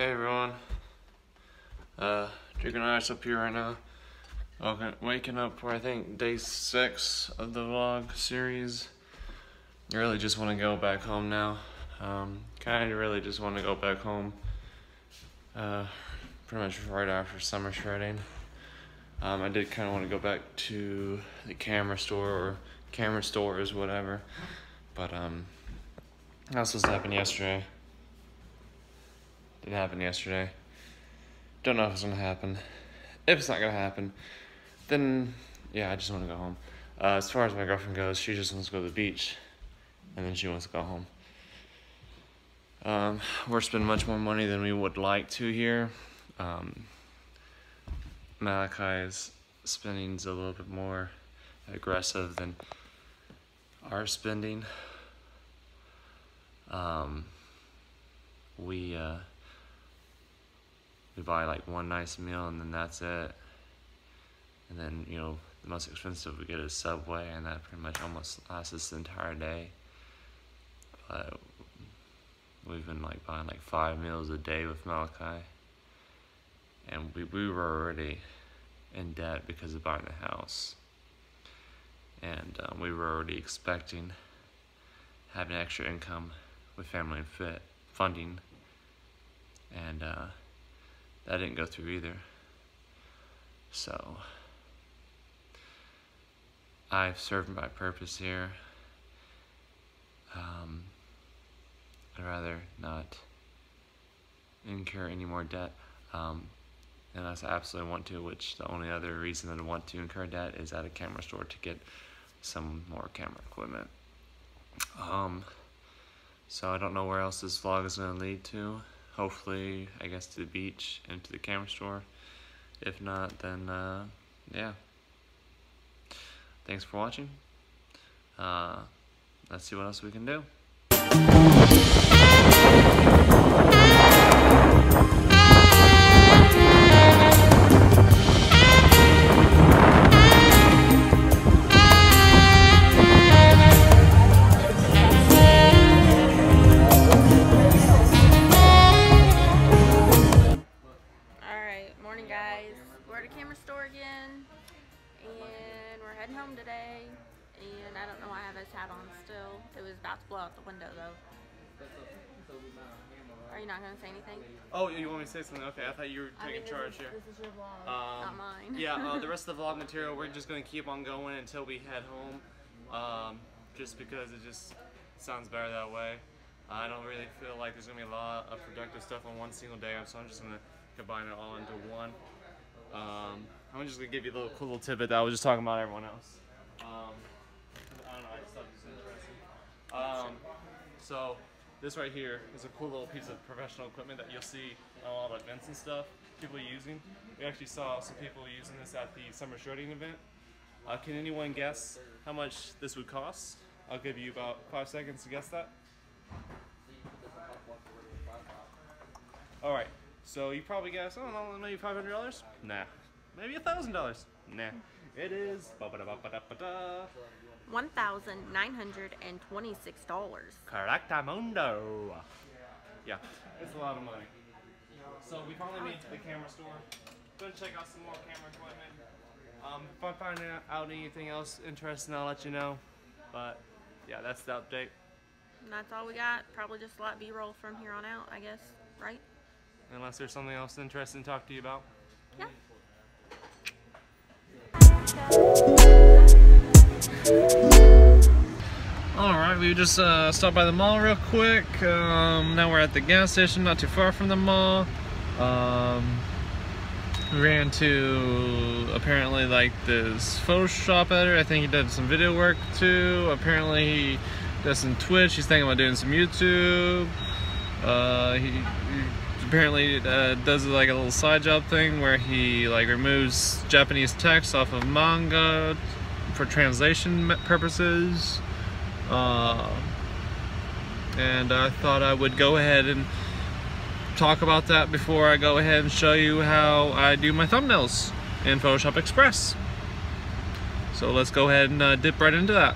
Hey everyone. Uh, drinking ice up here right now. Okay, waking up for I think day six of the vlog series. I really just want to go back home now. Um, kind of really just want to go back home. Uh, pretty much right after summer shredding. Um, I did kind of want to go back to the camera store or camera stores, whatever. But um, that was supposed to happen yesterday. Didn't happen yesterday. Don't know if it's gonna happen. If it's not gonna happen, then yeah, I just want to go home. Uh, as far as my girlfriend goes, she just wants to go to the beach, and then she wants to go home. Um, we're spending much more money than we would like to here. Um, Malachi's spending's a little bit more aggressive than our spending. Um, we uh, buy like one nice meal and then that's it. And then you know the most expensive we get is Subway, and that pretty much almost lasts us the entire day. But we've been like buying like five meals a day with Malachi, and we we were already in debt because of buying the house, and um, we were already expecting having extra income with Family and Fit funding, and uh, that didn't go through either. So I've served my purpose here. Um, I'd rather not incur any more debt. Um, I absolutely want to, which the only other reason that I want to incur debt is at a camera store to get some more camera equipment. Um, so I don't know where else this vlog is going to lead to. Hopefully, I guess to the beach and to the camera store. If not, then uh, yeah. Thanks for watching. Uh, let's see what else we can do. I don't know why I have this hat on still. It was about to blow out the window though. Are you not gonna say anything? Oh, you want me to say something? Okay, I thought you were taking charge here. This is your vlog, Um, not mine. yeah, uh, the rest of the vlog material, we're just going to keep on going until we head home. Um, just because it just sounds better that way. I don't really feel like there's going to be a lot of productive stuff on one single day, so I'm just going to combine it all into one. Um, I'm just going to give you a little cool little tidbit that I was just talking about everyone else. Um, I don't know, I just thought this was interesting. Um, so, this right here is a cool little piece of professional equipment that you'll see on a lot of events and stuff. People are using. We actually saw some people using this at the summer shredding event. Uh, can anyone guess how much this would cost? I'll give you about five seconds to guess that. All right. So you probably guess, I don't know, maybe five hundred dollars? Nah. Maybe a thousand dollars? Nah. It is. Ba-ba-da-ba-ba-da-ba-da. One thousand nine hundred and twenty-six dollars. Correctamundo. Yeah, it's a lot of money. So we finally made it to the camera store. Gonna check out some more camera equipment. Um, if I find out anything else interesting, I'll let you know. But yeah, that's the update. And that's all we got. Probably just a lot B-roll from here on out, I guess. Right? Unless there's something else interesting to talk to you about. Yeah. All right, we just uh, stopped by the mall real quick. Um, now we're at the gas station, not too far from the mall. Um, we ran to apparently like this Photoshop editor. I think he did some video work too. Apparently he does some Twitch. He's thinking about doing some YouTube. Uh, he, he apparently uh, does like a little side job thing where he like removes Japanese text off of manga for translation purposes. Uh, and I thought I would go ahead and talk about that before I go ahead and show you how I do my thumbnails in Photoshop Express. So let's go ahead and uh, dip right into that.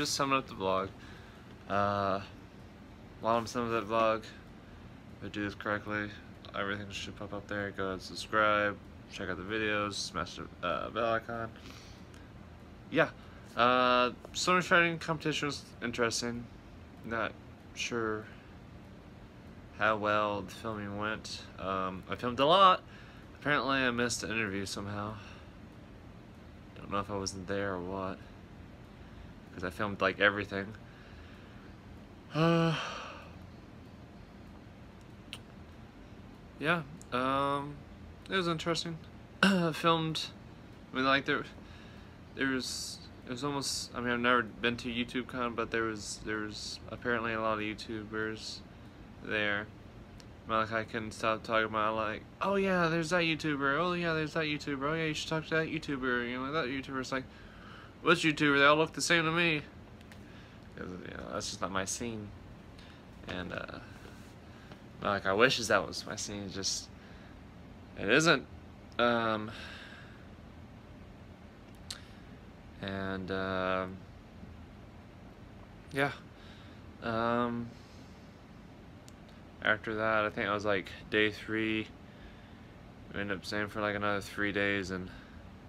Just summing up the vlog. Uh, while I'm summing up that vlog, if I do this correctly, everything should pop up there. Go and subscribe, check out the videos, smash the uh, bell icon. Yeah, uh, summer shredding competition was interesting. Not sure how well the filming went. Um, I filmed a lot. Apparently, I missed an interview somehow. Don't know if I wasn't there or what. Because I filmed like everything. Uh, yeah, um, it was interesting. filmed, I mean, like there, there was, it was almost. I mean, I've never been to YouTube Con, but there was, there was apparently a lot of YouTubers there. Malachi couldn't stop talking about like, oh yeah, there's that YouTuber. Oh yeah, there's that YouTuber. Oh yeah, you should talk to that YouTuber. You know, that YouTuber's like, which YouTuber? They all look the same to me. you know, that's just not my scene. And uh, like, I wishes that was my scene. Just, it isn't. Um, and um yeah. Um, after that, I think I was like day three. We ended up staying for like another three days, and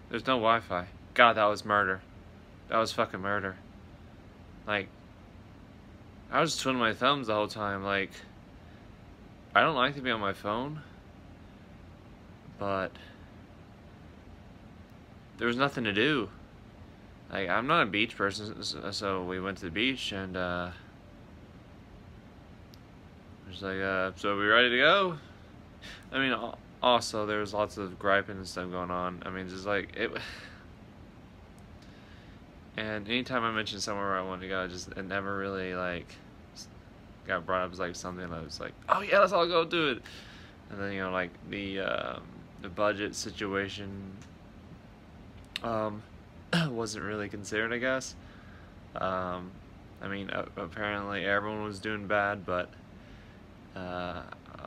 there's no Wi-Fi. God, that was murder. That was fucking murder. Like, I was twiddling my thumbs the whole time. Like, I don't like to be on my phone, but there was nothing to do. Like, I'm not a beach person, so- we went to the beach and. uh just like, uh, so we ready to go? I mean, also there was lots of griping and stuff going on. I mean, just like it. And anytime I mentioned somewhere where I wanted to go, it just it never really like got brought up as like something that was like, oh yeah, let's all go do it. And then you know like the um, the budget situation um, wasn't really considered, I guess. Um, I mean, apparently everyone was doing bad, but uh,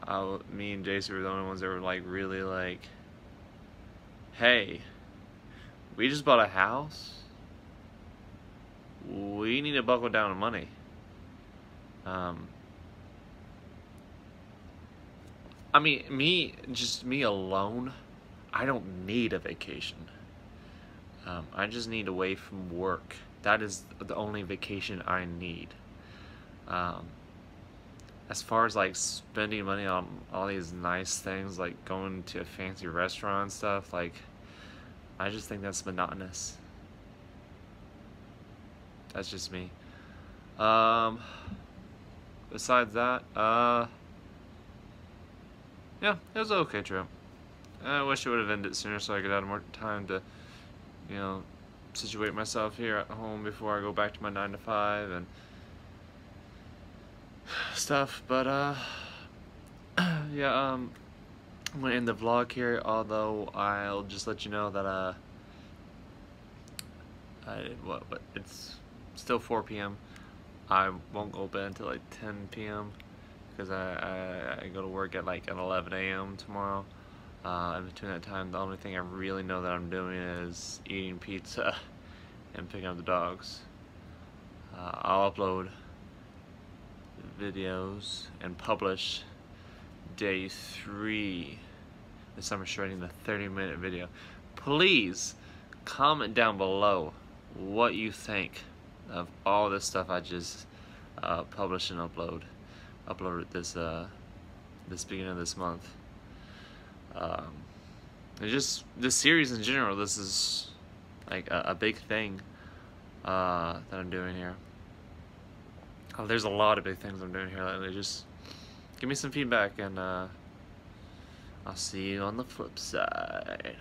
I, me and Jason were the only ones that were like really like, hey, we just bought a house. We need to buckle down on money. Um, I mean, me, just me alone, I don't need a vacation. Um, I just need away from work. That is the only vacation I need. Um, as far as like spending money on all these nice things, like going to a fancy restaurant and stuff, like I just think that's monotonous. That's just me. Um, besides that, uh, yeah, it was an okay trip. I wish it would have ended sooner so I could have more time to, you know, situate myself here at home before I go back to my nine to five and stuff. But uh, yeah, um, I'm gonna end the vlog here. Although I'll just let you know that uh, I what what it's still 4 p.m. I won't go to bed until like 10 p.m. because I, I I go to work at like at 11 a.m. tomorrow. Uh, in between that time, the only thing I really know that I'm doing is eating pizza and picking up the dogs. Uh, I'll upload videos and publish day three. This summer shredding the 30 minute video. Please comment down below what you think of all this stuff I just uh, published and upload uploaded this uh, this beginning of this month. Um, and just this series in general, this is like a, a big thing uh, that I'm doing here. Oh, there's a lot of big things I'm doing here lately. Just give me some feedback, and uh, I'll see you on the flip side.